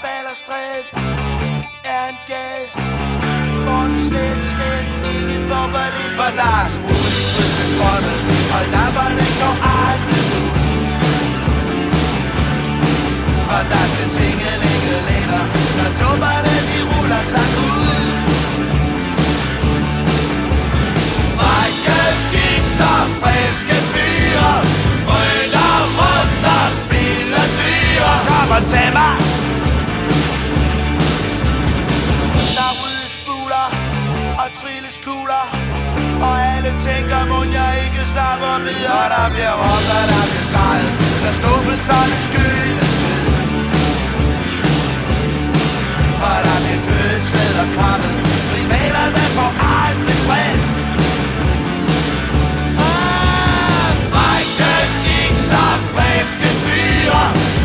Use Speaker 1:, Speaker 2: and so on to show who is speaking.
Speaker 1: Ballerstræd er en gade Hvor en slet, slet ikke får for lidt For der er smut i strømmen Og lapperne går aldrig ud. Og der skal tinge længe længere Når tummerne de ruller sig ud. Frække tisser, friske fyre. Rytter rundt og spiller dyre. Kom og tag lyskugler Og alle tænker, må jeg ikke slapper ved Og der bliver råbt, og der bliver skrejet Der skubbet sådan et skyldes ned Og der bliver kysset og krammet Privaterne får aldrig fred. Ah, Frække chicks og friske fyre.